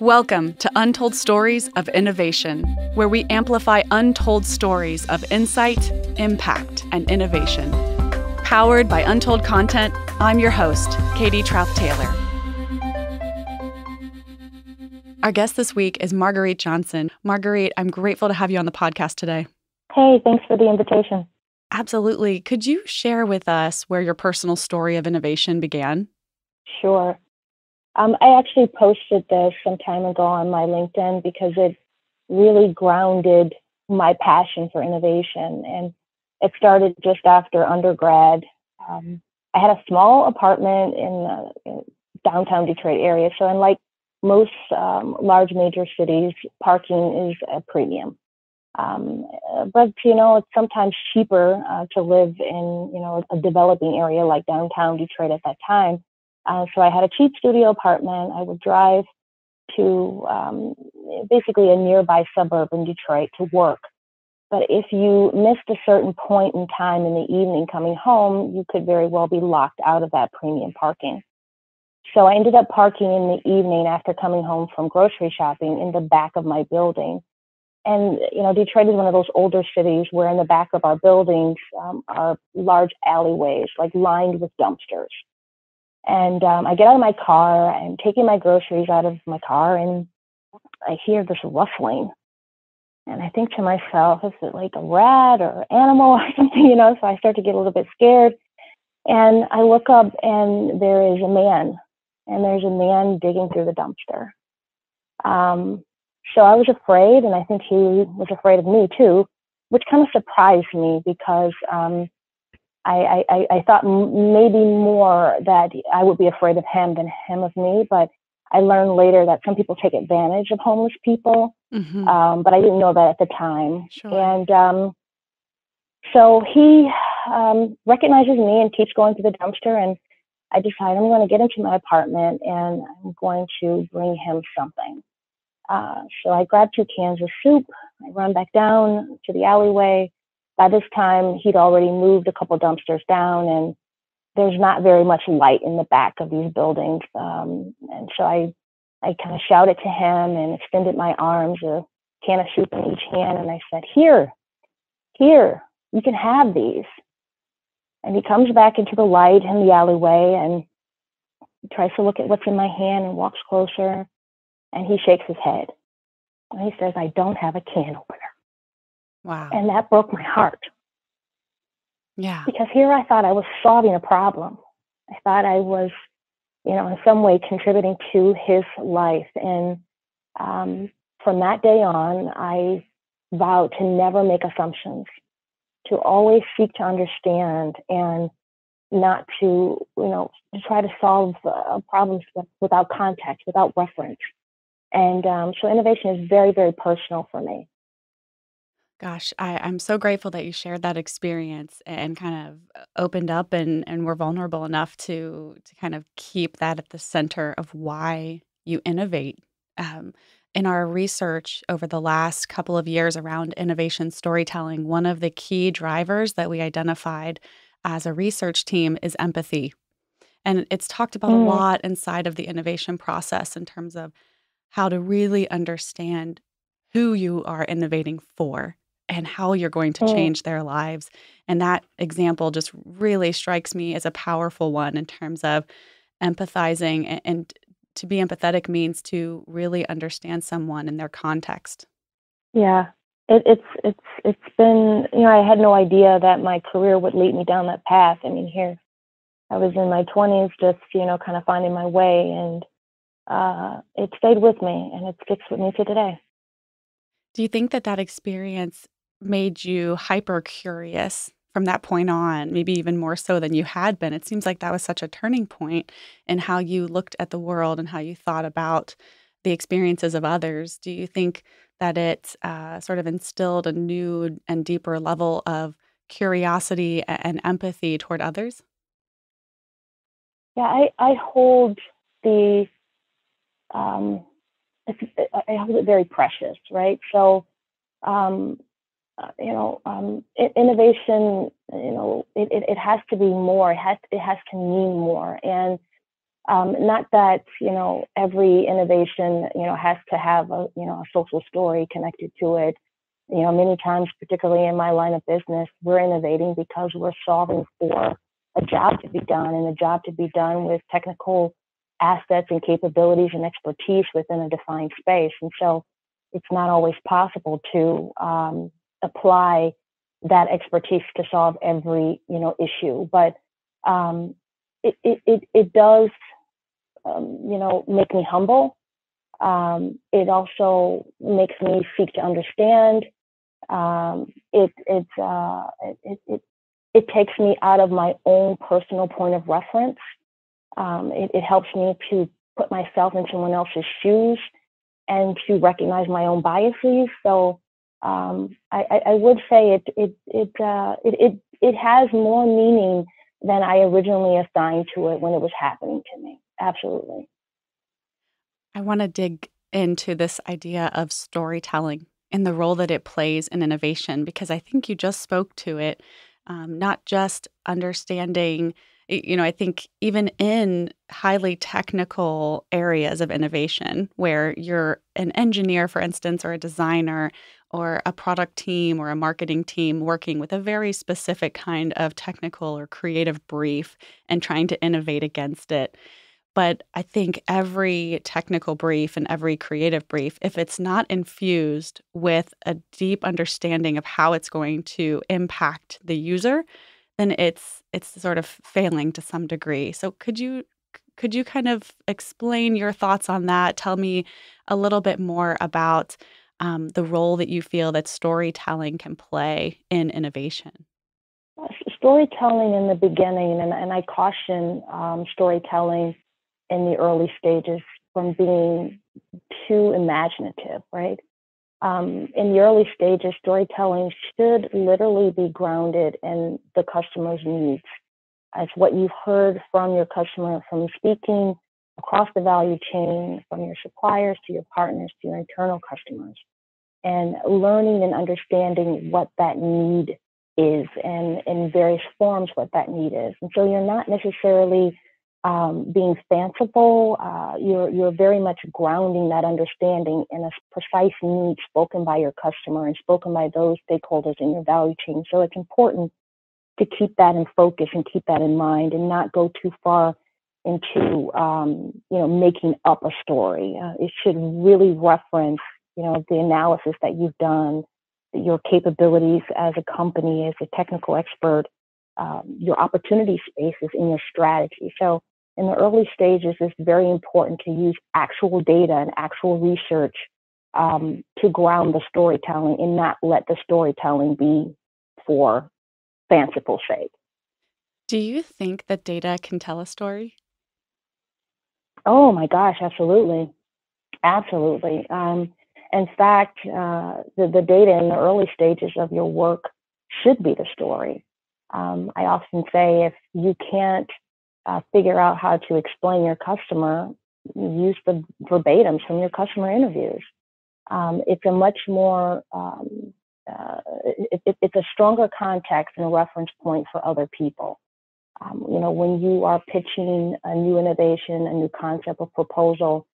Welcome to Untold Stories of Innovation, where we amplify untold stories of insight, impact, and innovation. Powered by Untold Content, I'm your host, Katie Trauth Taylor. Our guest this week is Marguerite Johnson. Marguerite, I'm grateful to have you on the podcast today. Hey, thanks for the invitation. Absolutely. Could you share with us where your personal story of innovation began? Sure. Um, I actually posted this some time ago on my LinkedIn because it really grounded my passion for innovation. And it started just after undergrad. Um, I had a small apartment in the downtown Detroit area. So, unlike most um, large major cities, parking is a premium. Um, but you know, it's sometimes cheaper uh, to live in you know a developing area like downtown Detroit at that time uh, so I had a cheap studio apartment. I would drive to um, basically a nearby suburb in Detroit to work. But if you missed a certain point in time in the evening coming home, you could very well be locked out of that premium parking. So I ended up parking in the evening after coming home from grocery shopping in the back of my building. And, you know, Detroit is one of those older cities where in the back of our buildings um, are large alleyways, like lined with dumpsters. And um, I get out of my car, I'm taking my groceries out of my car, and I hear this rustling. And I think to myself, is it like a rat or animal or something, you know? So I start to get a little bit scared. And I look up, and there is a man, and there's a man digging through the dumpster. Um, so I was afraid, and I think he was afraid of me too, which kind of surprised me because um, I, I, I thought maybe more that I would be afraid of him than him of me, but I learned later that some people take advantage of homeless people, mm-hmm. um, but I didn't know that at the time. Sure. And um, so he um, recognizes me and keeps going to the dumpster, and I decide I'm going to get into my apartment and I'm going to bring him something. Uh, so I grab two cans of soup. I run back down to the alleyway by this time he'd already moved a couple dumpsters down and there's not very much light in the back of these buildings um, and so i i kind of shouted to him and extended my arms a can of soup in each hand and i said here here you can have these. And he comes back into the light in the alleyway and tries to look at what's in my hand and walks closer and he shakes his head. And he says i don't have a can opener Wow. And that broke my heart. Yeah. Because here I thought I was solving a problem. I thought I was, you know, in some way contributing to his life. And um, from that day on, I vowed to never make assumptions, to always seek to understand and not to, you know, to try to solve uh, problems without context, without reference. And um, so innovation is very, very personal for me. Gosh, I, I'm so grateful that you shared that experience and kind of uh, opened up and, and were vulnerable enough to to kind of keep that at the center of why you innovate. Um, in our research over the last couple of years around innovation storytelling, one of the key drivers that we identified as a research team is empathy. And it's talked about mm. a lot inside of the innovation process in terms of how to really understand who you are innovating for and how you're going to mm. change their lives. And that example just really strikes me as a powerful one in terms of empathizing and, and to be empathetic means to really understand someone in their context. Yeah. It, it's it's it's been you know I had no idea that my career would lead me down that path. I mean here I was in my 20s just you know kind of finding my way and uh, it stayed with me and it sticks with me to today. Do you think that that experience made you hyper curious from that point on, maybe even more so than you had been. It seems like that was such a turning point in how you looked at the world and how you thought about the experiences of others. Do you think that it uh, sort of instilled a new and deeper level of curiosity and empathy toward others? Yeah, I, I hold the um, I hold it very precious, right? So um, uh, you know, um, innovation, you know, it, it, it, has to be more. It has it has to mean more. And Um, not that you know every innovation you know has to have a you know a social story connected to it. You know, many times, particularly in my line of business, we're innovating because we're solving for a job to be done and a job to be done with technical assets and capabilities and expertise within a defined space. And so it's not always possible to um, apply that expertise to solve every you know issue, but um, it, it, it, does um, you know make me humble. Um, it also makes me seek to understand. Um, it it, uh, it it it takes me out of my own personal point of reference. Um, it, it helps me to put myself in someone else's shoes and to recognize my own biases. So um, I, I, would say it it it, uh, it it it has more meaning than I originally assigned to it when it was happening to me. Absolutely. I want to dig into this idea of storytelling and the role that it plays in innovation because I think you just spoke to it. Um, not just understanding you know, I think even in highly technical areas of innovation, where you're an engineer, for instance, or a designer, or a product team or a marketing team working with a very specific kind of technical or creative brief and trying to innovate against it. But I think every technical brief and every creative brief, if it's not infused with a deep understanding of how it's going to impact the user, then it's it's sort of failing to some degree. So could you could you kind of explain your thoughts on that? Tell me a little bit more about um, the role that you feel that storytelling can play in innovation. Storytelling in the beginning, and, and I caution um, storytelling in the early stages from being too imaginative, right? um, in the early stages, storytelling should literally be grounded in the customer's needs. As what you've heard from your customer, from speaking across the value chain, from your suppliers to your partners to your internal customers, and learning and understanding what that need is and in various forms what that need is. And so you're not necessarily um, being fanciful. Uh, you're you're very much grounding that understanding in a precise need spoken by your customer and spoken by those stakeholders in your value chain. So it's important to keep that in focus and keep that in mind, and not go too far into um, you know making up a story. Uh, it should really reference you know the analysis that you've done, your capabilities as a company, as a technical expert. Um, your opportunity spaces in your strategy. So in the early stages, it's very important to use actual data and actual research um, to ground the storytelling and not let the storytelling be for fanciful sake. Do you think that data can tell a story? Oh my gosh, absolutely. Absolutely. Um, in fact, uh, the, the data in the early stages of your work should be the story. Um, I often say if you can't uh, figure out how to explain your customer, use the verbatims from your customer interviews. Um, it's a much more, um, uh, it, it, it's a stronger context and a reference point for other people. Um, you know, when you are pitching a new innovation, a new concept, a proposal,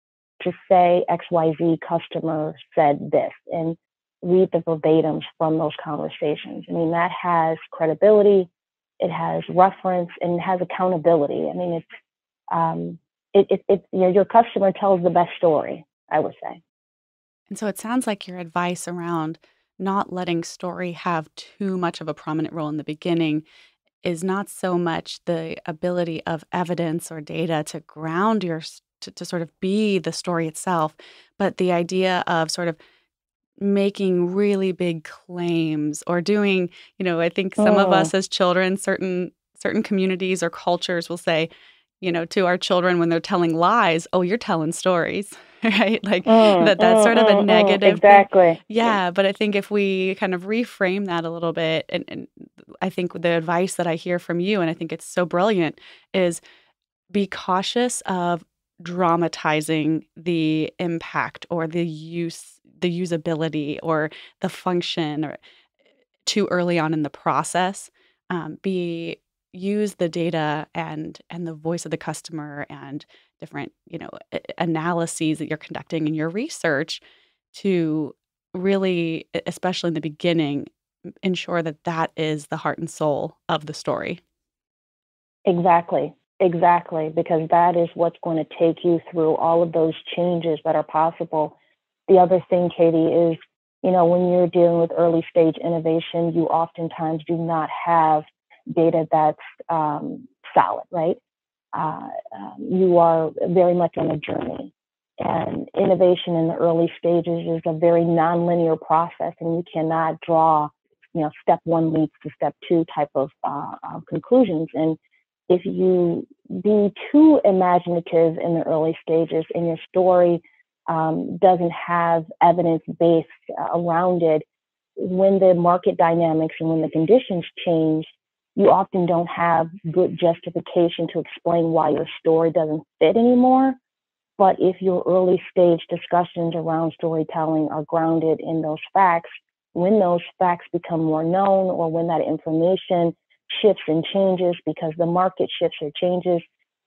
to say XYZ customer said this and read the verbatims from those conversations. I mean, that has credibility, it has reference and it has accountability. I mean, it's um, it, it, it you know, your customer tells the best story. I would say. And so it sounds like your advice around not letting story have too much of a prominent role in the beginning is not so much the ability of evidence or data to ground your to, to sort of be the story itself, but the idea of sort of making really big claims or doing, you know, I think some of oh. us oh. as children, certain certain communities or cultures will say, you know, to our children when they're telling lies, oh, you're telling stories, right? Like mm, that that's mm, sort of a mm, mm negative. exactly. Yeah, but I think if we kind of reframe that a little bit, and, and I think the advice that I hear from you, and I think it's so brilliant, is be cautious of dramatizing the impact or the use the usability or the function or too early on in the process um, be use the data and and the voice of the customer and different you know analyses that you're conducting in your research to really especially in the beginning ensure that that is the heart and soul of the story. Exactly exactly because that is what's going to take you through all of those changes that are possible. The other thing katie is you know when you're dealing with early stage innovation you oftentimes do not have data that's um, solid, right? Uh, um, you are very much on a journey. And innovation in the early stages is a very nonlinear process, and you cannot draw, you know, step one leads to step two type of uh, conclusions. And if you be too imaginative in the early stages and your story um, doesn't have evidence based uh, around it, when the market dynamics and when the conditions change, you often don't have good justification to explain why your story doesn't fit anymore. But if your early stage discussions around storytelling are grounded in those facts, when those facts become more known or when that information shifts and changes because the market shifts or changes,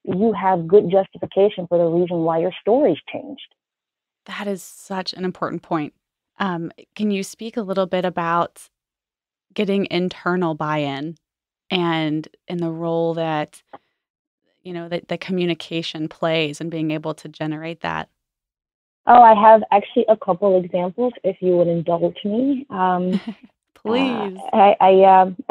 you have good justification for the reason why your story's changed. That is such an important point. Um, can you speak a little bit about getting internal buy in and in the role that you know that the communication plays and being able to generate that. Oh i have actually a couple examples if you would indulge me um, please. Uh, i i um,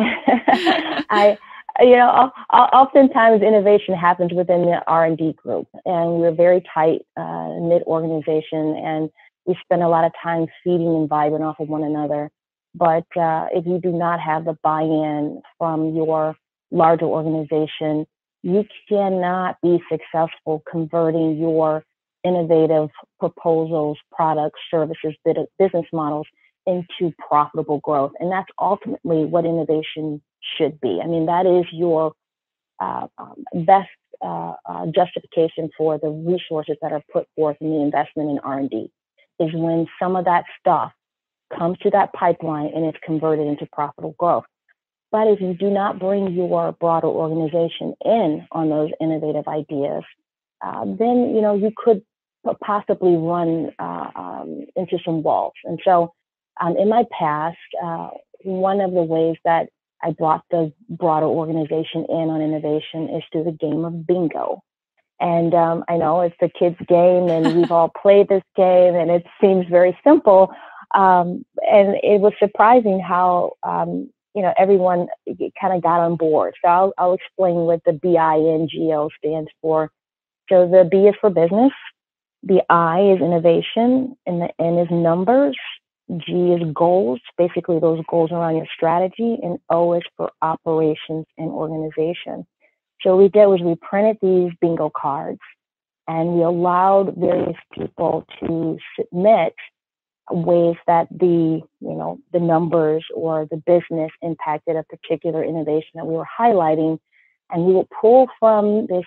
i you know oftentimes innovation happens within the r&d group and we're a very tight uh, knit organization and we spend a lot of time feeding and vibing off of one another but uh, if you do not have the buy in from your larger organization, you cannot be successful converting your innovative proposals, products, services, business models into profitable growth. And that's ultimately what innovation should be. I mean, that is your uh, um, best uh, uh, justification for the resources that are put forth in the investment in R&D is when some of that stuff comes to that pipeline and it's converted into profitable growth. But if you do not bring your broader organization in on those innovative ideas, uh, then you know you could possibly run uh, um, into some walls. And so, um, in my past, uh, one of the ways that I brought the broader organization in on innovation is through the game of bingo. And um, I know it's a kid's game, and we've all played this game, and it seems very simple. Um, and it was surprising how um, you know everyone kind of got on board. So I'll, I'll explain what the BINGO stands for. So the B is for business, the I is innovation, and the N is numbers. G is goals, basically those goals around your strategy, and O is for operations and organization. So what we did was we printed these bingo cards and we allowed various people to submit ways that the you know the numbers or the business impacted a particular innovation that we were highlighting. And we will pull from this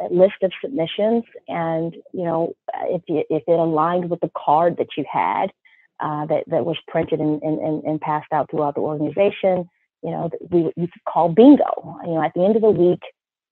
uh, list of submissions and you know if, you, if it aligned with the card that you had uh, that, that was printed and, and, and passed out throughout the organization you know we you could call bingo. You know at the end of the week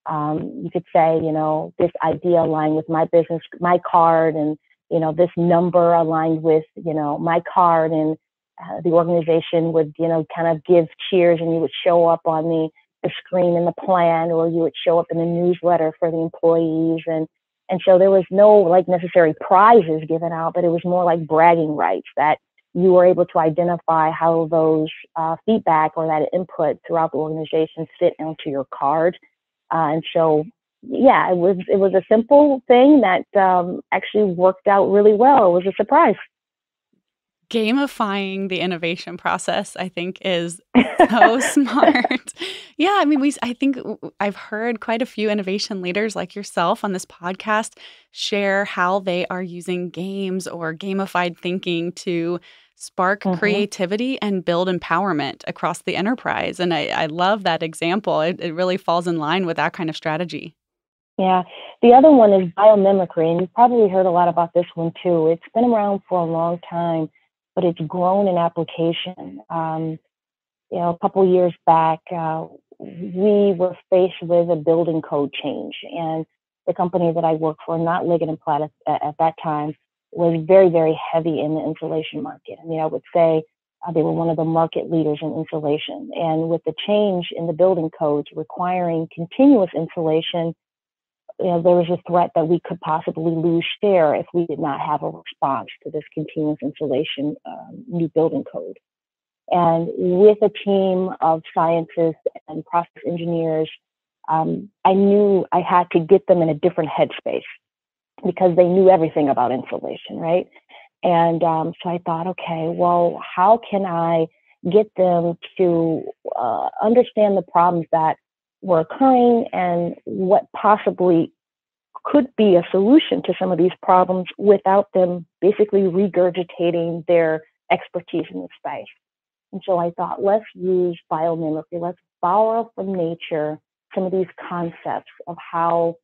um, you could say you know this idea aligned with my business my card and you know, this number aligned with, you know, my card and uh, the organization would, you know, kind of give cheers and you would show up on the, the screen in the plan or you would show up in the newsletter for the employees. And, and so there was no like necessary prizes given out, but it was more like bragging rights that you were able to identify how those uh, feedback or that input throughout the organization fit into your card. Uh, and so yeah, it was it was a simple thing that um, actually worked out really well. It was a surprise. Gamifying the innovation process, I think, is so smart. Yeah, I mean, we. I think I've heard quite a few innovation leaders like yourself on this podcast share how they are using games or gamified thinking to spark mm-hmm. creativity and build empowerment across the enterprise. And I, I love that example. It, it really falls in line with that kind of strategy. Yeah. The other one is biomimicry, and you've probably heard a lot about this one too. It's been around for a long time, but it's grown in application. Um, you know, a couple years back, uh, we were faced with a building code change. And the company that I worked for, not Leggett and Platt at, at that time, was very, very heavy in the insulation market. I mean, I would say uh, they were one of the market leaders in insulation. And with the change in the building codes requiring continuous insulation, you know, there was a threat that we could possibly lose share if we did not have a response to this continuous insulation um, new building code. And with a team of scientists and process engineers, um, I knew I had to get them in a different headspace because they knew everything about insulation, right? And um, so I thought, okay, well, how can I get them to uh, understand the problems that were occurring and what possibly could be a solution to some of these problems without them basically regurgitating their expertise in the space. And so I thought, let's use biomimicry, let's borrow from nature some of these concepts of how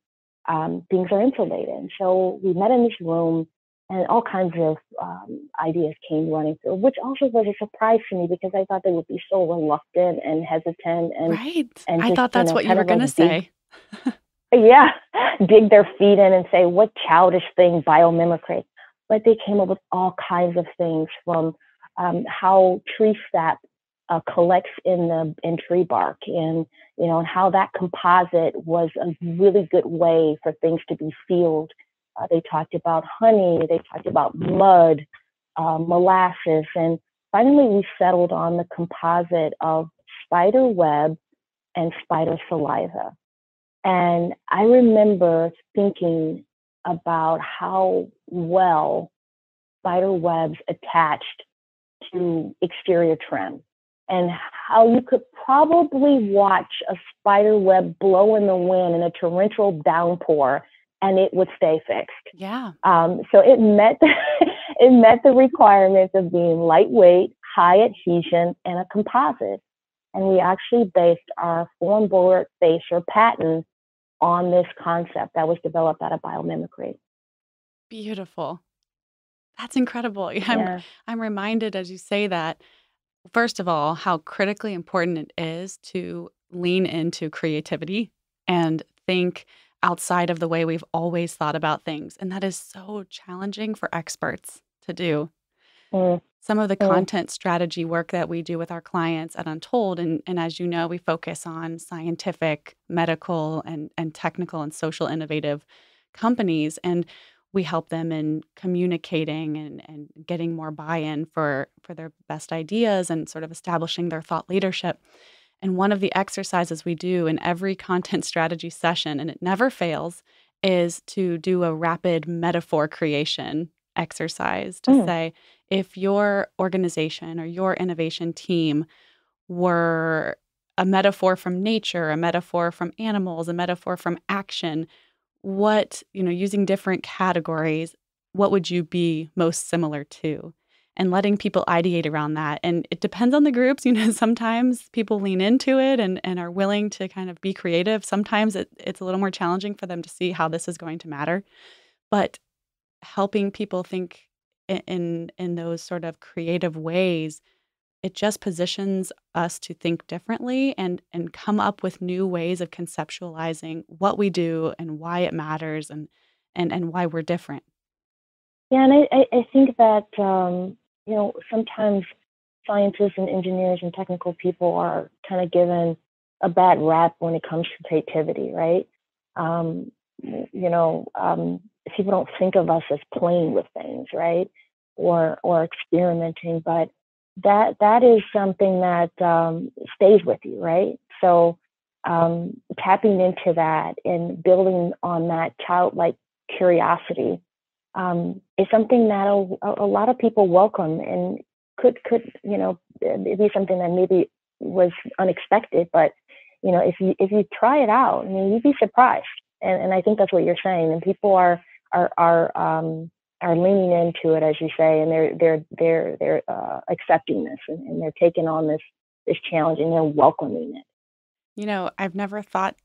um, things are insulated. And so we met in this room and all kinds of um, ideas came running through, which also was a surprise to me because I thought they would be so reluctant and hesitant and right. And just, I thought that's you know, what you were going to say. yeah, dig their feet in and say what childish thing biomimicry. But they came up with all kinds of things from um, how tree sap uh, collects in the in tree bark and you know and how that composite was a really good way for things to be sealed uh, they talked about honey they talked about mud uh, molasses and finally we settled on the composite of spider web and spider saliva. And i remember thinking about how well spider webs attached to exterior trim and how you could probably watch a spider web blow in the wind in a torrential downpour and it would stay fixed. Yeah. Um, so it met the, it met the requirements of being lightweight, high adhesion, and a composite. And we actually based our form board facer patent on this concept that was developed out of biomimicry. Beautiful. That's incredible. I'm yeah. I'm reminded as you say that first of all how critically important it is to lean into creativity and think outside of the way we've always thought about things and that is so challenging for experts to do. Mm. Some of the mm. content strategy work that we do with our clients at Untold, and, and as you know, we focus on scientific, medical, and, and technical and social innovative companies. And we help them in communicating and, and getting more buy-in for for their best ideas and sort of establishing their thought leadership and one of the exercises we do in every content strategy session and it never fails is to do a rapid metaphor creation exercise to mm. say if your organization or your innovation team were a metaphor from nature, a metaphor from animals, a metaphor from action, what, you know, using different categories, what would you be most similar to? And letting people ideate around that. And it depends on the groups. You know, sometimes people lean into it and, and are willing to kind of be creative. Sometimes it, it's a little more challenging for them to see how this is going to matter. But helping people think in, in, those sort of creative ways it just positions us to think differently and and come up with new ways of conceptualizing what we do and why it matters and and and why we're different yeah and i i think that um you know sometimes scientists and engineers and technical people are kind of given a bad rap when it comes to creativity right um you know um people don't think of us as playing with things right or or experimenting but that that is something that um, stays with you, right? So um, tapping into that and building on that childlike curiosity um, is something that a, a, lot of people welcome and could could you know be something that maybe was unexpected, but you know if you if you try it out, I mean you'd be surprised, and and I think that's what you're saying, and people are are are um, are leaning into it, as you say, and they're they're they're they're uh, accepting this and, and they're taking on this this challenge and they're welcoming it. You know, I've never thought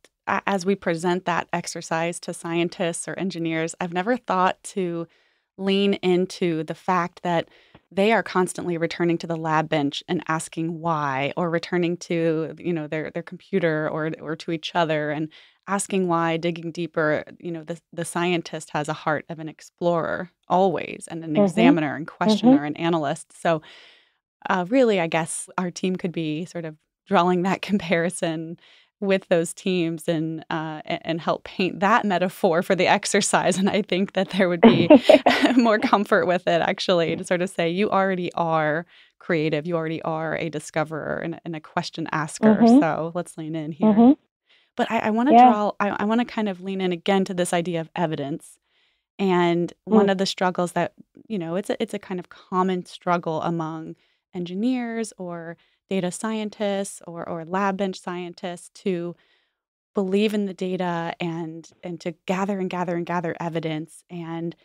as we present that exercise to scientists or engineers, I've never thought to lean into the fact that they are constantly returning to the lab bench and asking why or returning to you know their their computer or or to each other and asking why digging deeper you know the the scientist has a heart of an explorer always and an Mhm. examiner and Mhm. questioner and analyst so uh, really i guess our team could be sort of drawing that comparison with those teams and uh, and help paint that metaphor for the exercise and i think that there would be more comfort with it actually to sort of say you already are creative you already are a discoverer and, and a question asker Mhm. so let's lean in here Mhm. but i, I want to Yeah. draw i, I want to kind of lean in again to this idea of evidence and one Mm. of the struggles that you know it's a, it's a kind of common struggle among engineers or data scientists or, or lab bench scientists to believe in the data and and to gather and gather and gather evidence. And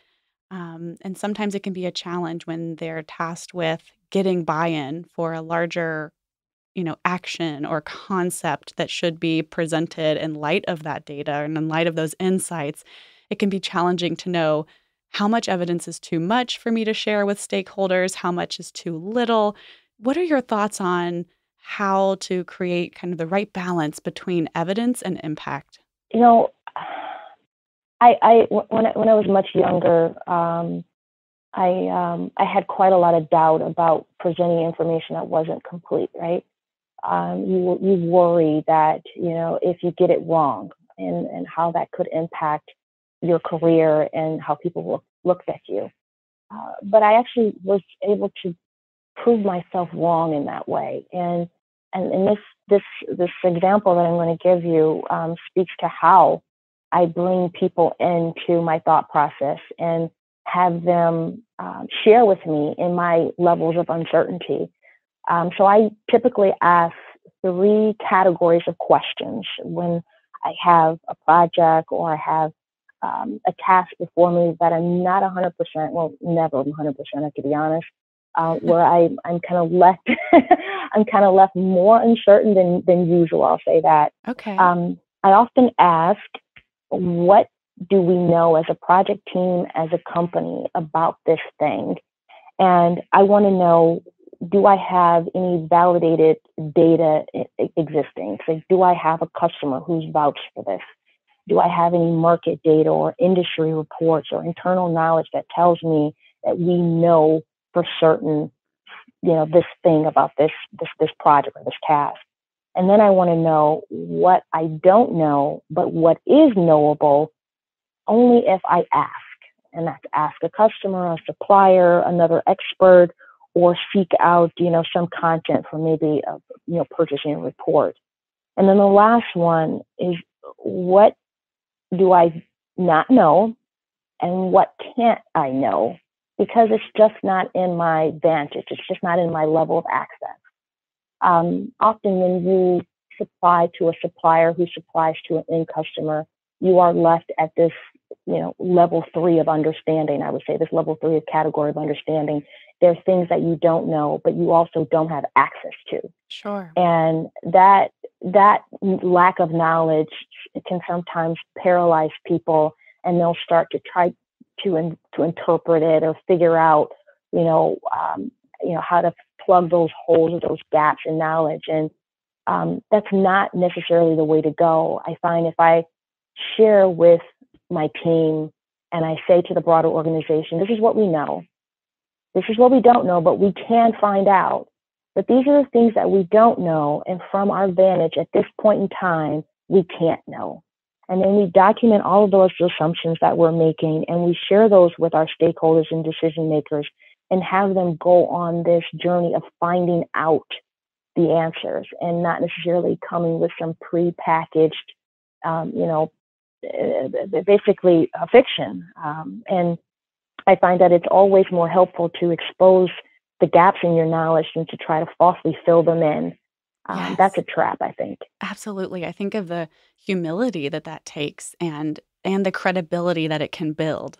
um, and sometimes it can be a challenge when they're tasked with getting buy-in for a larger you know action or concept that should be presented in light of that data and in light of those insights. It can be challenging to know how much evidence is too much for me to share with stakeholders how much is too little what are your thoughts on how to create kind of the right balance between evidence and impact You know, I, I when I, when I was much younger, um, I um, I had quite a lot of doubt about presenting information that wasn't complete. Right? Um, you you worry that you know if you get it wrong and and how that could impact your career and how people look looked at you. Uh, but I actually was able to prove myself wrong in that way, and and, and this this this example that I'm going to give you um, speaks to how I bring people into my thought process and have them um, share with me in my levels of uncertainty. Um, so I typically ask three categories of questions when I have a project or I have um, a task before me that I'm not 100%, well, never 100%, I have to be honest, uh, where I, I'm kind of left, I'm kind of left more uncertain than, than usual, I'll say that. okay Um, I often ask, what do we know as a project team, as a company about this thing? And I want to know, do I have any validated data existing? So do I have a customer who's vouched for this? Do I have any market data or industry reports or internal knowledge that tells me that we know for certain, you know, this thing about this this this project or this task? And then I want to know what I don't know, but what is knowable only if I ask. And that's ask a customer, a supplier, another expert, or seek out, you know, some content from maybe a, you know, purchasing report. And then the last one is what do I not know and what can't I know? Because it's just not in my vantage. It's just not in my level of access um, often when you supply to a supplier who supplies to an end customer, you are left at this, you know, level three of understanding. I would say this level three of category of understanding. There are things that you don't know, but you also don't have access to, sure and that that lack of knowledge can sometimes paralyze people, and they'll start to try to in, to interpret it or figure out, you know, um, you know how to plug those holes or those gaps in knowledge. And um, that's not necessarily the way to go. I find if i share with my team and i say to the broader organization this is what we know. This is what we don't know but we can find out. But these are the things that we don't know and from our vantage at this point in time we can't know and then we document all of those assumptions that we're making and we share those with our stakeholders and decision makers and have them go on this journey of finding out the answers and not necessarily coming with some pre-packaged, um, you know, uh, basically a fiction. Um, and I find that it's always more helpful to expose the gaps in your knowledge than to try to falsely fill them in. Um, that's a trap, I think. Absolutely. I think of the humility that that takes and and the credibility that it can build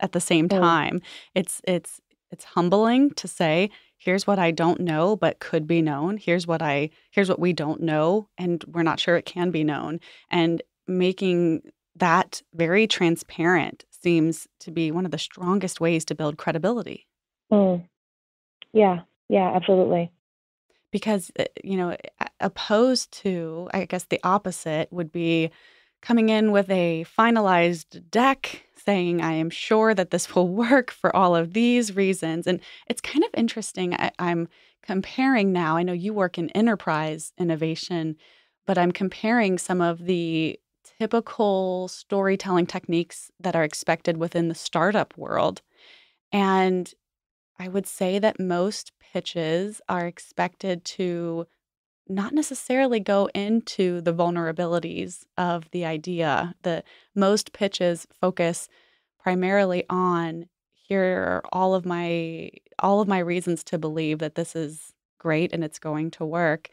at the same time. It's it's it's humbling to say, here's what I don't know but could be known. Here's what I here's what we don't know and we're not sure it can be known. And making that very transparent seems to be one of the strongest ways to build credibility. mm. Yeah, yeah, absolutely. Because, uh, you know, opposed to I guess the opposite would be coming in with a finalized deck saying, "I am sure that this will work for all of these reasons," and it's kind of interesting, I I'm comparing now I know you work in enterprise innovation, but I'm comparing some of the typical storytelling techniques that are expected within the startup world, and I would say that most pitches are expected to not necessarily go into the vulnerabilities of the idea. The most pitches focus primarily on, "Here are all of my all of my reasons to believe that this is great and it's going to work."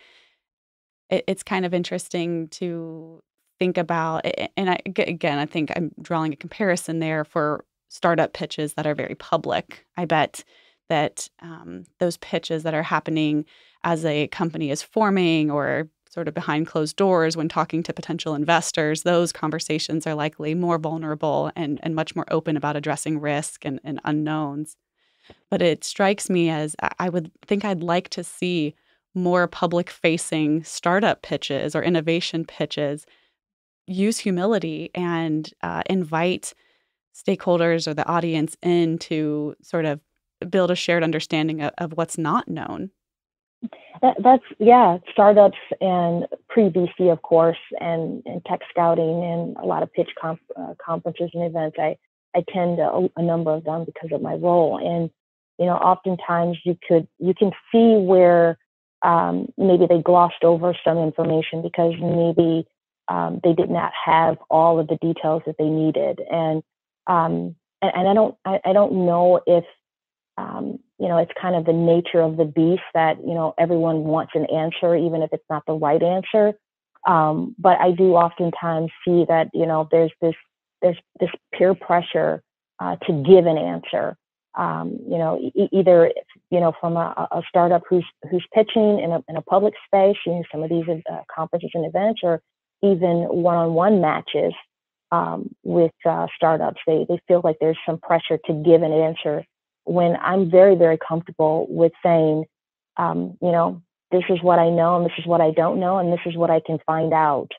It it's kind of interesting to think about and I again, I think I'm drawing a comparison there for startup pitches that are very public. I bet that, um, those pitches that are happening as a company is forming or sort of behind closed doors when talking to potential investors, those conversations are likely more vulnerable and and much more open about addressing risk and and unknowns. But it strikes me as I would think I'd like to see more public-facing startup pitches or innovation pitches use humility and, uh, invite stakeholders or the audience in to sort of build a shared understanding o of what's not known. That that's yeah, startups and pre-VC, of course, and and tech scouting and a lot of pitch conf uh, conferences and events. I I attend a a number of them because of my role, and, you know, oftentimes you could you can see where, um, maybe they glossed over some information because maybe, um, they did not have all of the details that they needed, and, um, and and I don't I I don't know if um, you know, it's kind of the nature of the beast that, you know, everyone wants an answer, even if it's not the right answer. Um, but I do oftentimes see that, you know, there's this there's this peer pressure uh, to give an answer. Um, you know, e- either you know from a, a startup who's who's pitching in a in a public space, you know, some of these uh, conferences and events, or even one-on-one matches um, with uh, startups. They they feel like there's some pressure to give an answer when I'm very, very comfortable with saying, um, you know, this is what I know and this is what I don't know and this is what I can find out.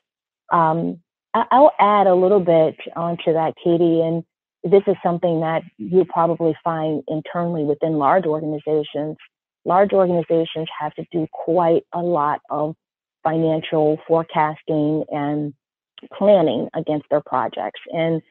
Um, I- I'll add a little bit onto that, Katie, and this is something that you'll probably find internally within large organizations. Large organizations have to do quite a lot of financial forecasting and planning against their projects. And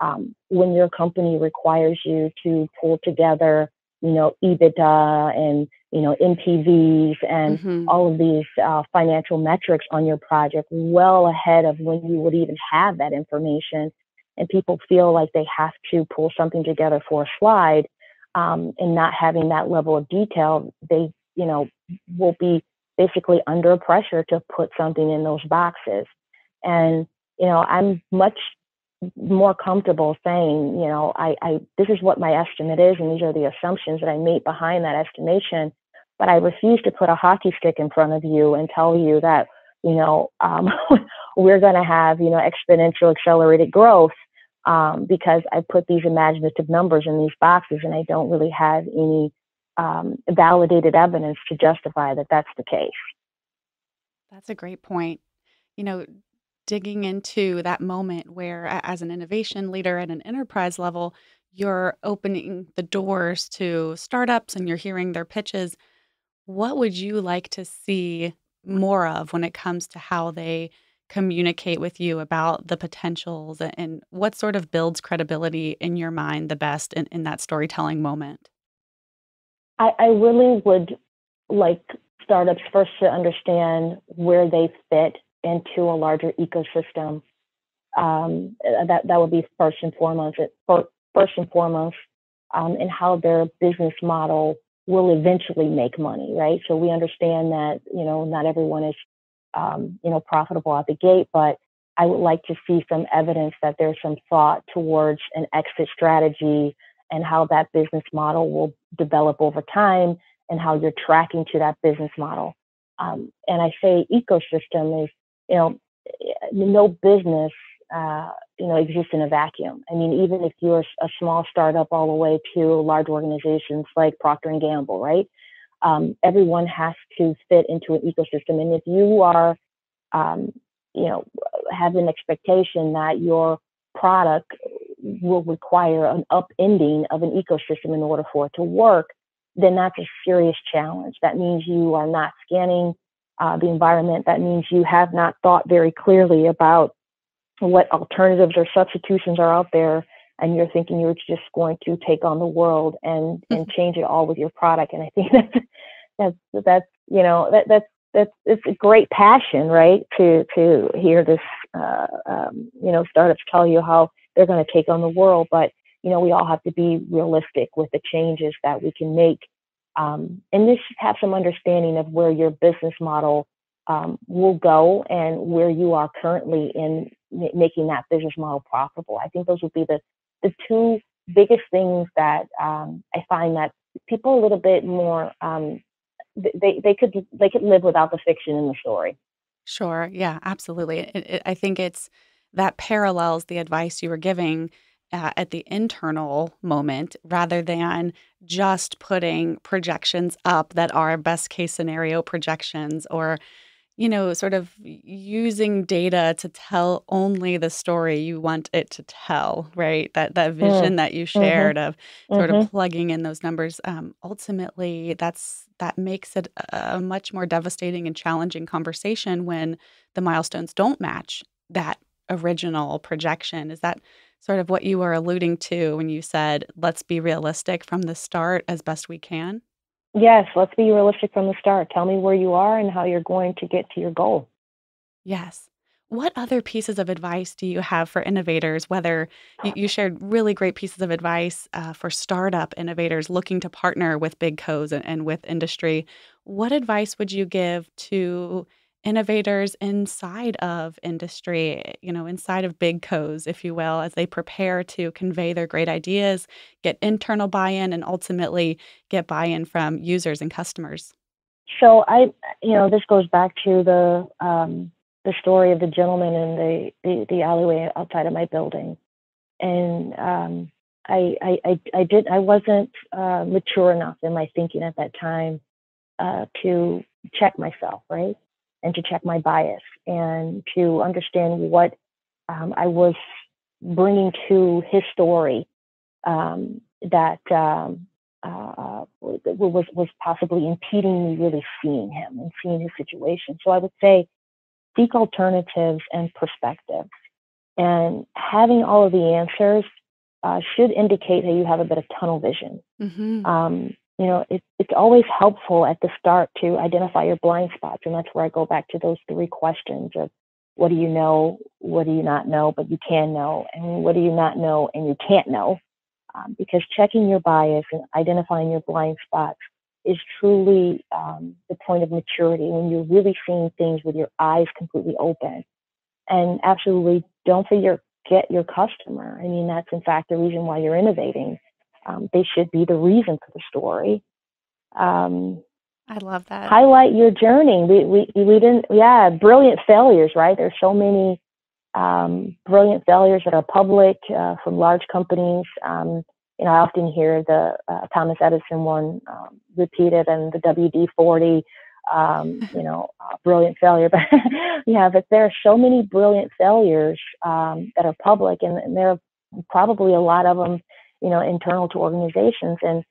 um, when your company requires you to pull together, you know, EBITDA and, you know, NPVs and Mhm. all of these uh, financial metrics on your project well ahead of when you would even have that information. And people feel like they have to pull something together for a slide um, and not having that level of detail, they, you know, will be basically under pressure to put something in those boxes. And, you know, I'm much more comfortable saying, you know, I, I this is what my estimate is, and these are the assumptions that I made behind that estimation. But I refuse to put a hockey stick in front of you and tell you that, you know, um, we're going to have, you know, exponential accelerated growth um, because I put these imaginative numbers in these boxes, and I don't really have any um, validated evidence to justify that that's the case. That's a great point. You know, digging into that moment where as an innovation leader at an enterprise level, you're opening the doors to startups and you're hearing their pitches, what would you like to see more of when it comes to how they communicate with you about the potentials, and what sort of builds credibility in your mind the best in in that storytelling moment? I, I really would like startups first to understand where they fit into a larger ecosystem. Um, that that would be first and foremost. First and foremost, um, and how their business model will eventually make money, right? So we understand that you know not everyone is um, you know profitable at the gate, but I would like to see some evidence that there's some thought towards an exit strategy and how that business model will develop over time and how you're tracking to that business model. Um, and I say ecosystem is, you know, no business, uh, you know, exists in a vacuum. I mean, even if you're a small startup all the way to large organizations like Procter and Gamble, right? Um, everyone has to fit into an ecosystem. And if you are, um, you know, have an expectation that your product will require an upending of an ecosystem in order for it to work, then that's a serious challenge. That means you are not scanning uh, the environment. That means you have not thought very clearly about what alternatives or substitutions are out there and you're thinking you're just going to take on the world and and change it all with your product and i think that's that's that's you know that that's that's it's a great passion right to to hear this uh, um, you know startups tell you how they're going to take on the world but you know we all have to be realistic with the changes that we can make um, and just have some understanding of where your business model um, will go and where you are currently in making that business model profitable. I think those would be the the two biggest things that um, I find that people a little bit more um, they they could they could live without the fiction in the story. Sure. Yeah. Absolutely. It, it, I think it's that parallels the advice you were giving uh, at the internal moment rather than just putting projections up that are best case scenario projections or you know, sort of using data to tell only the story you want it to tell, right? That that mm. vision mm. that you mm-hmm. shared mm-hmm. of sort mm-hmm. of plugging in those numbers. Um, ultimately, that's that makes it a much more devastating and challenging conversation when the milestones don't match that original projection. Is that sort of what you were alluding to when you said, "Let's be realistic from the start as best we can"? Yes, let's be realistic from the start. Tell me where you are and how you're going to get to your goal. Yes. What other pieces of advice do you have for innovators? Whether you, you shared really great pieces of advice uh, for startup innovators looking to partner with big co's and, and with industry, what advice would you give to innovators inside of industry, you know, inside of big co's, if you will, as they prepare to convey their great ideas, get internal buy in, and ultimately get buy in from users and customers? So I, you know, this goes back to the um, the story of the gentleman in the, the, the alleyway outside of my building, and um, I, I, I I did I wasn't uh, mature enough in my thinking at that time uh, to check myself, right? And to check my bias and to understand what um, I was bringing to his story um, that um, uh, was was possibly impeding me really seeing him and seeing his situation. So I would say seek alternatives and perspectives, and having all of the answers uh, should indicate that you have a bit of tunnel vision. Mm-hmm. Um, you know, it, it's always helpful at the start to identify your blind spots. And that's where I go back to those three questions of what do you know, what do you not know, but you can know, and what do you not know and you can't know. Um, because checking your bias and identifying your blind spots is truly um, the point of maturity when you're really seeing things with your eyes completely open. And absolutely don't forget your get your customer. I mean, that's in fact the reason why you're innovating um, they should be the reason for the story. Um, I love that. Highlight your journey. We, we, we didn't, yeah, brilliant failures, right? There's so many um, brilliant failures that are public uh, from large companies. Um, you know, I often hear the uh, Thomas Edison one um, repeated and the WD 40, um, you know, uh, brilliant failure. But yeah, but there are so many brilliant failures um, that are public, and, and there are probably a lot of them you know, internal to organizations. And,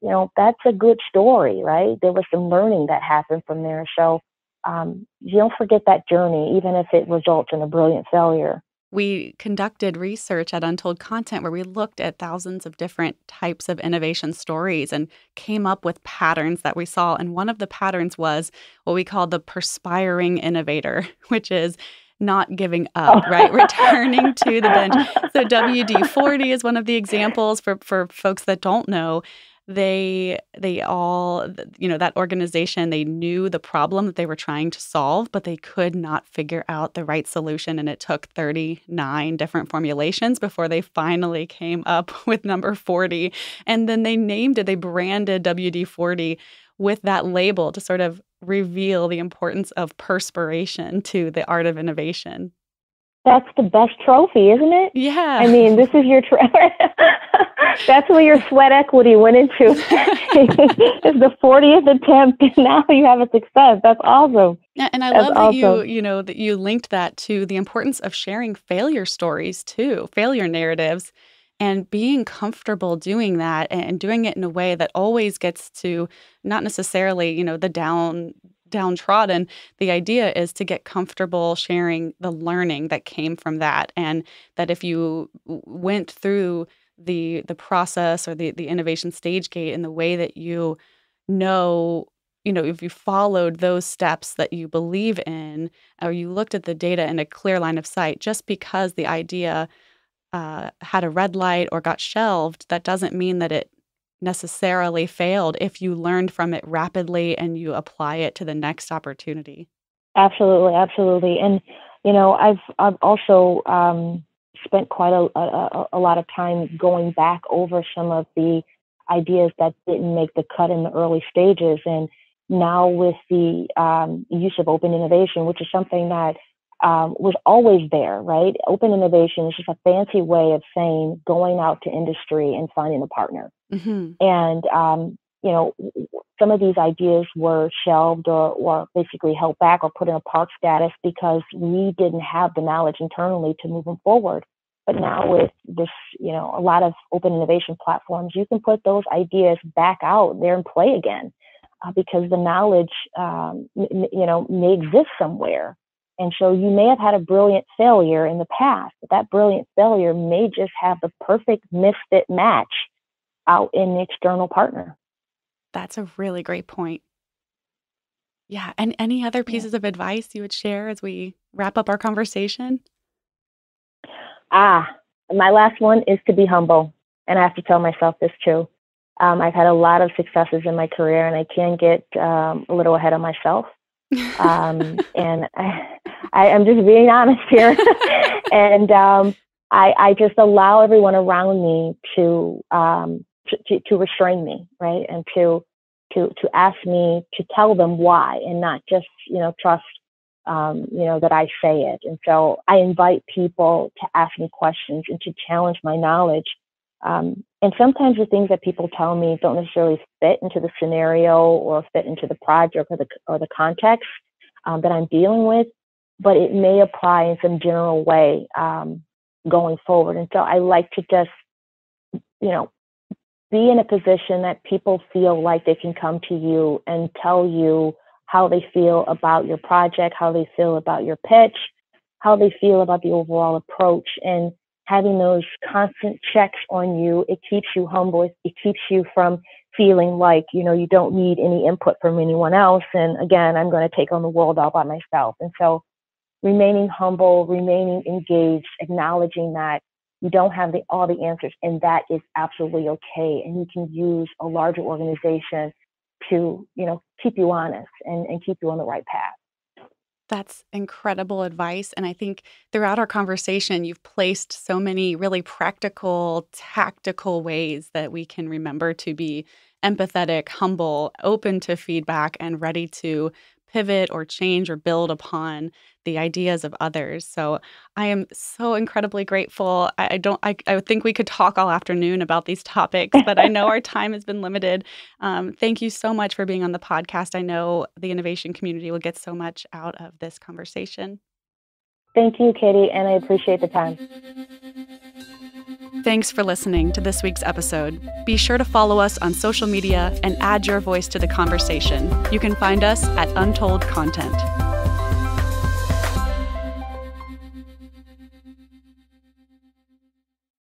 you know, that's a good story, right? There was some learning that happened from there. So um, you don't forget that journey, even if it results in a brilliant failure. We conducted research at Untold Content where we looked at thousands of different types of innovation stories and came up with patterns that we saw. And one of the patterns was what we call the perspiring innovator, which is not giving up, oh. right? Returning to the bench. So WD 40 is one of the examples for, for folks that don't know. They they all you know that organization they knew the problem that they were trying to solve but they could not figure out the right solution and it took 39 different formulations before they finally came up with number 40 and then they named it they branded WD-40 with that label to sort of reveal the importance of perspiration to the art of innovation. That's the best trophy, isn't it? Yeah. I mean, this is your trophy. that's where your sweat equity went into. it's the 40th attempt, and now you have a success. That's awesome. Yeah, and I that's love that awesome. you, you know, that you linked that to the importance of sharing failure stories too, failure narratives, and being comfortable doing that and doing it in a way that always gets to not necessarily, you know, the down downtrodden, the idea is to get comfortable sharing the learning that came from that. And that if you went through the the process or the the innovation stage gate in the way that you know you know if you followed those steps that you believe in or you looked at the data in a clear line of sight just because the idea uh, had a red light or got shelved that doesn't mean that it necessarily failed if you learned from it rapidly and you apply it to the next opportunity. Absolutely, absolutely. And you know, I've I've also um, spent quite a, a, a lot of time going back over some of the ideas that didn't make the cut in the early stages, and now with the um, use of open innovation, which is something that um, was always there, right? Open innovation is just a fancy way of saying going out to industry and finding a partner. Mm-hmm. And, um, you know, some of these ideas were shelved or, or basically held back or put in a park status because we didn't have the knowledge internally to move them forward. But now with this, you know, a lot of open innovation platforms, you can put those ideas back out there and play again uh, because the knowledge, um, m- you know, may exist somewhere and so you may have had a brilliant failure in the past, but that brilliant failure may just have the perfect misfit match out in the external partner. That's a really great point. Yeah. And any other pieces yeah. of advice you would share as we wrap up our conversation? Ah, my last one is to be humble. And I have to tell myself this too. Um, I've had a lot of successes in my career, and I can get um, a little ahead of myself. Um, and I, I, am just being honest here. and um, I, I just allow everyone around me to, um, to, to, to restrain me, right? And to, to, to ask me to tell them why and not just, you know, trust, um, you know, that I say it. And so I invite people to ask me questions and to challenge my knowledge. Um, and sometimes the things that people tell me don't necessarily fit into the scenario or fit into the project or the, or the context um, that I'm dealing with but it may apply in some general way um, going forward. And so I like to just, you know, be in a position that people feel like they can come to you and tell you how they feel about your project, how they feel about your pitch, how they feel about the overall approach. And having those constant checks on you, it keeps you humble. It keeps you from feeling like, you know, you don't need any input from anyone else. And again, I'm going to take on the world all by myself. And so remaining humble, remaining engaged, acknowledging that you don't have the, all the answers, and that is absolutely okay. And you can use a larger organization to, you know, keep you honest and, and keep you on the right path. That's incredible advice. And I think throughout our conversation, you've placed so many really practical, tactical ways that we can remember to be empathetic, humble, open to feedback, and ready to pivot or change or build upon the ideas of others. So I am so incredibly grateful. I, I don't. I, I think we could talk all afternoon about these topics, but I know our time has been limited. Um, thank you so much for being on the podcast. I know the innovation community will get so much out of this conversation. Thank you, Katie, and I appreciate the time. Thanks for listening to this week's episode. Be sure to follow us on social media and add your voice to the conversation. You can find us at Untold Content.